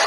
you.